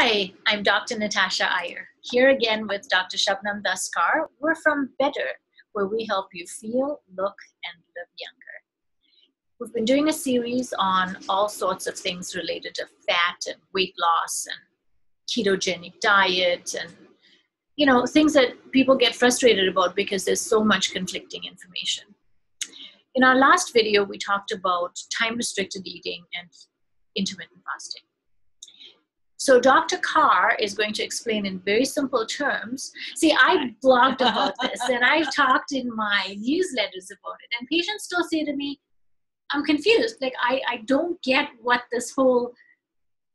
Hi, I'm Dr. Natasha Iyer, here again with Dr. Shabnam Daskar. We're from Better, where we help you feel, look, and live younger. We've been doing a series on all sorts of things related to fat and weight loss and ketogenic diet and you know things that people get frustrated about because there's so much conflicting information. In our last video, we talked about time restricted eating and intermittent fasting. So Dr. Carr is going to explain in very simple terms. See, I blogged about this and I've talked in my newsletters about it, and patients still say to me, I'm confused. Like, I, I don't get what this whole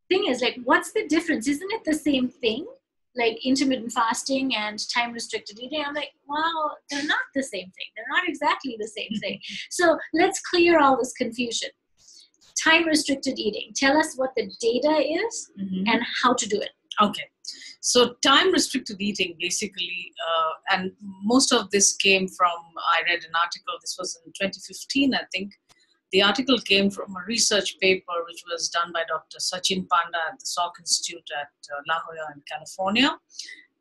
thing is. Like, what's the difference? Isn't it the same thing? Like intermittent fasting and time restricted eating. I'm like, well, they're not the same thing. They're not exactly the same thing. so let's clear all this confusion time restricted eating. Tell us what the data is mm-hmm. and how to do it. Okay. So, time restricted eating basically, uh, and most of this came from, I read an article, this was in 2015, I think. The article came from a research paper which was done by Dr. Satchin Panda at the Salk Institute at uh, La Jolla in California.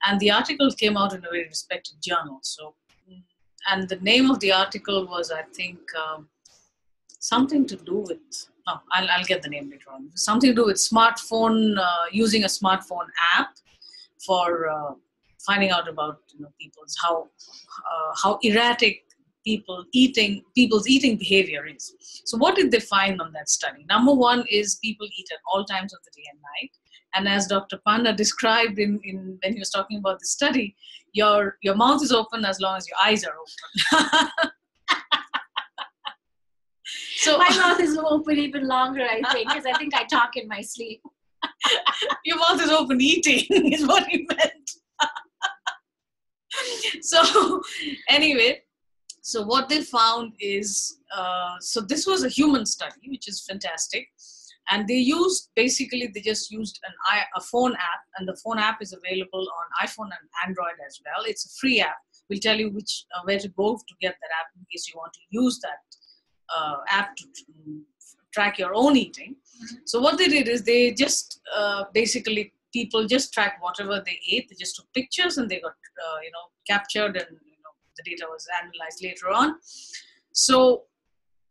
And the article came out in a very respected journal. So, and the name of the article was, I think, um, something to do with I'll, I'll get the name later on. Something to do with smartphone, uh, using a smartphone app for uh, finding out about you know people's how uh, how erratic people eating people's eating behavior is. So what did they find on that study? Number one is people eat at all times of the day and night. And as Dr. Panda described in, in when he was talking about the study, your your mouth is open as long as your eyes are open. So my mouth is open even longer, I think, because I think I talk in my sleep. Your mouth is open eating, is what he meant. so, anyway, so what they found is uh, so this was a human study, which is fantastic. And they used basically they just used an a phone app, and the phone app is available on iPhone and Android as well. It's a free app. We'll tell you which uh, where to go to get that app in case you want to use that uh, app to track your own eating. So what they did is they just uh, basically people just track whatever they ate. They just took pictures and they got uh, you know captured and you know the data was analyzed later on. So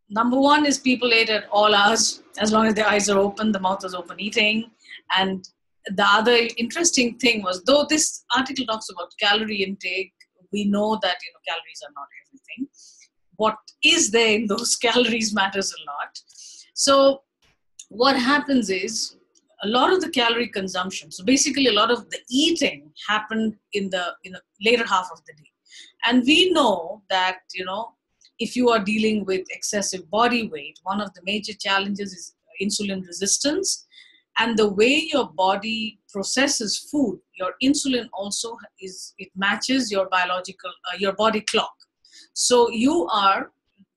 number one is people ate at all hours as long as their eyes are open, the mouth is open eating, and the other interesting thing was though this article talks about calorie intake, we know that you know calories are not everything what is there in those calories matters a lot. So what happens is a lot of the calorie consumption, so basically a lot of the eating happened in the in the later half of the day. And we know that, you know, if you are dealing with excessive body weight, one of the major challenges is insulin resistance. And the way your body processes food, your insulin also is, it matches your biological, uh, your body clock. So you are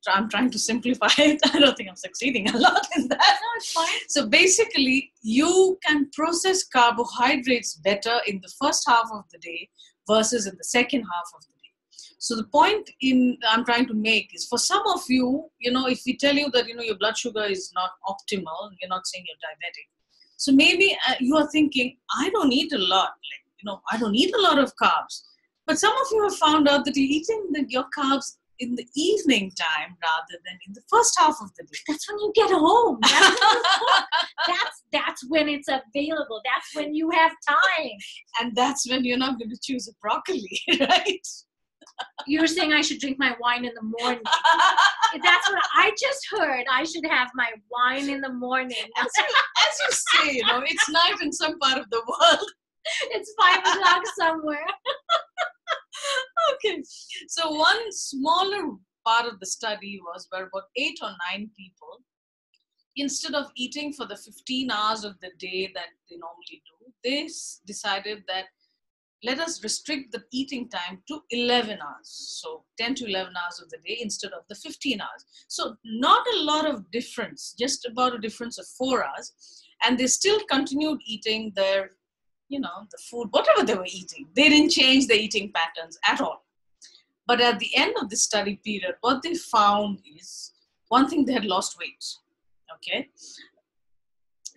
I'm trying to simplify it. I don't think I'm succeeding a lot in that. No, it's fine. So basically, you can process carbohydrates better in the first half of the day versus in the second half of the day. So the point in I'm trying to make is for some of you, you know, if we tell you that you know your blood sugar is not optimal, you're not saying you're diabetic. So maybe uh, you are thinking, I don't eat a lot. Like, you know, I don't eat a lot of carbs. But some of you have found out that you're eating the, your carbs in the evening time rather than in the first half of the day. That's when you get home. That's, that's, that's when it's available. That's when you have time. And that's when you're not going to choose a broccoli, right? You're saying I should drink my wine in the morning. That's what I just heard. I should have my wine in the morning. As you, as you say, you know, it's night in some part of the world. It's five o'clock somewhere okay. So one smaller part of the study was where about eight or nine people, instead of eating for the 15 hours of the day that they normally do, they decided that let us restrict the eating time to 11 hours. So 10 to 11 hours of the day instead of the 15 hours. So not a lot of difference, just about a difference of four hours. And they still continued eating their you know, the food, whatever they were eating. They didn't change their eating patterns at all. But at the end of the study period, what they found is one thing they had lost weight. Okay.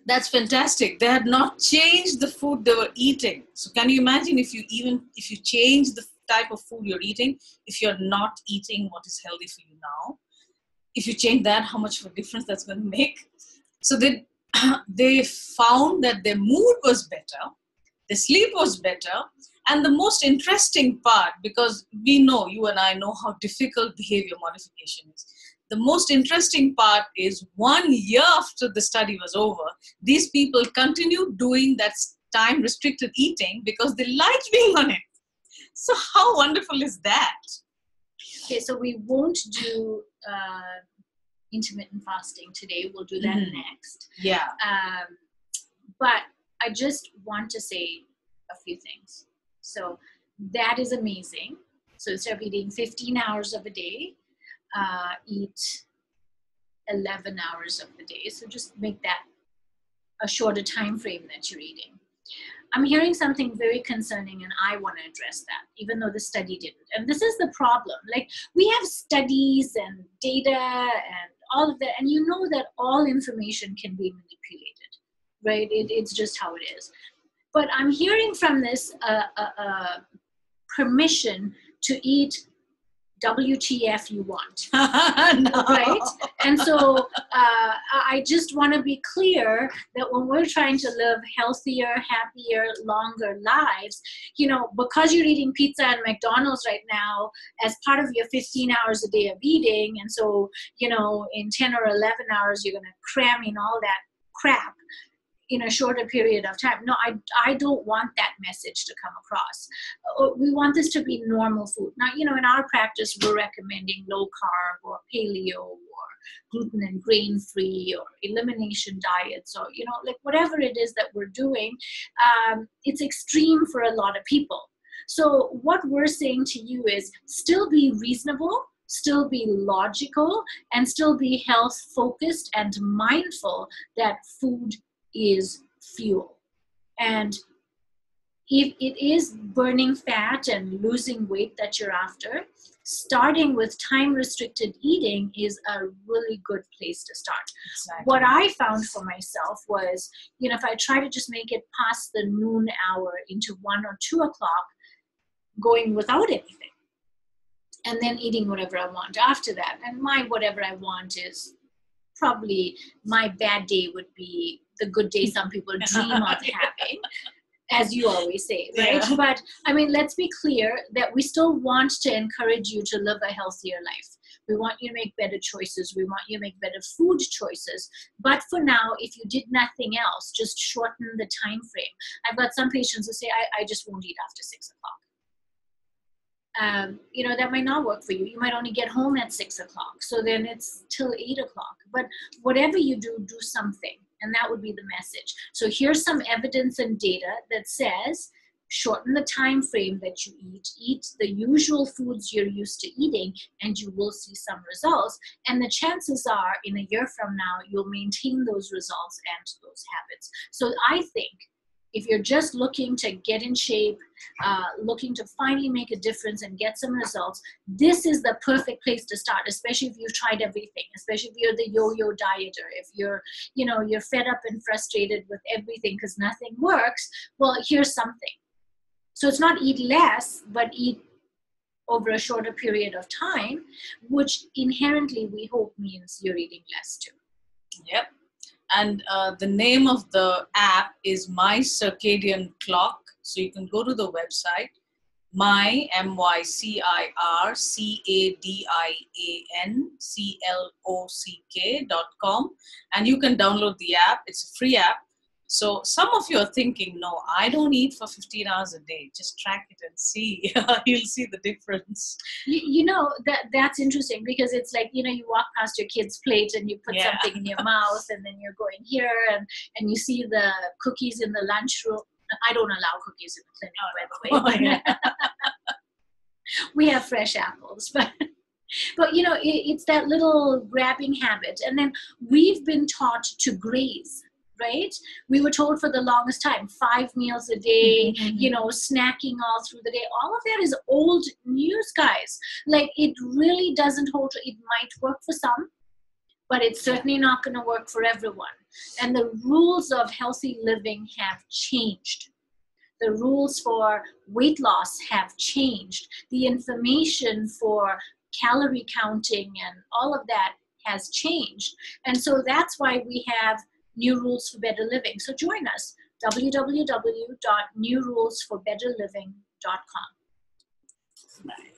That's fantastic. They had not changed the food they were eating. So can you imagine if you even if you change the type of food you're eating, if you're not eating what is healthy for you now, if you change that, how much of a difference that's going to make? So they they found that their mood was better, their sleep was better, and the most interesting part, because we know you and I know how difficult behavior modification is the most interesting part is one year after the study was over, these people continued doing that time restricted eating because they liked being on it. So, how wonderful is that? Okay, so we won't do uh, intermittent fasting today. We'll do that mm. next. Yeah. Um, but I just want to say a few things. So, that is amazing. So, instead of eating 15 hours of a day, uh, eat 11 hours of the day. So just make that a shorter time frame that you're eating. I'm hearing something very concerning and I want to address that, even though the study didn't. And this is the problem. Like, we have studies and data and all of that, and you know that all information can be manipulated, right? It, it's just how it is. But I'm hearing from this uh, uh, uh, permission to eat WTF you want. no. Right? And so uh, I just want to be clear that when we're trying to live healthier, happier, longer lives, you know, because you're eating pizza and McDonald's right now as part of your 15 hours a day of eating, and so, you know, in 10 or 11 hours, you're going to cram in all that crap in a shorter period of time. No, I, I don't want that message to come across. Uh, we want this to be normal food. Now, you know, in our practice, we're recommending low carb or paleo or gluten and grain free or elimination diets or, you know, like whatever it is that we're doing, um, it's extreme for a lot of people. So, what we're saying to you is still be reasonable, still be logical, and still be health focused and mindful that food is fuel. And if it is burning fat and losing weight that you're after, starting with time restricted eating is a really good place to start. Exactly. What I found for myself was, you know, if I try to just make it past the noon hour into one or two o'clock, going without anything, and then eating whatever I want after that. And my whatever I want is probably my bad day would be the good day some people dream of having as you always say right? Yeah. but i mean let's be clear that we still want to encourage you to live a healthier life. We want you to make better choices. We want you to make better food choices. But for now if you did nothing else just shorten the time frame. I've got some patients who say i, I just won't eat after six o'clock. Um, you know that might not work for you. You might only get home at six o'clock. So then it's till eight o'clock. But whatever you do do something and that would be the message. So here's some evidence and data that says shorten the time frame that you eat eat the usual foods you're used to eating and you will see some results. And the chances are in a year from now you'll maintain those results and those habits. So i think if you're just looking to get in shape, uh, looking to finally make a difference and get some results, this is the perfect place to start, especially if you've tried everything, especially if you're the yo-yo dieter, if you're, you know, you're fed up and frustrated with everything because nothing works, well, here's something. So it's not eat less, but eat over a shorter period of time, which inherently we hope means you're eating less too. Yep and uh, the name of the app is my circadian clock. So you can go to the website. My m y c i r c a d i a n c l o c k dot com. And you can download the app. It's a free app so some of you are thinking, no, I don't eat for 15 hours a day. Just track it and see. You'll see the difference. You, you, know that that's interesting because it's like you know you walk past your kid's plate and you put yeah. something in your mouth and then you're going here and and you see the cookies in the lunchroom. I don't allow cookies in the clinic, by the way. Oh, we have fresh apples, but but you know it, it's that little grabbing habit and then we've been taught to graze right? We were told for the longest time five meals a day, mm-hmm. you know, snacking all through the day. All of that is old news, guys. Like it really doesn't hold. It might work for some, but it's certainly not going to work for everyone. And the rules of healthy living have changed. The rules for weight loss have changed. The information for calorie counting and all of that has changed. And so that's why we have New Rules for Better Living. So join us www.newrulesforbetterliving.com. Nice.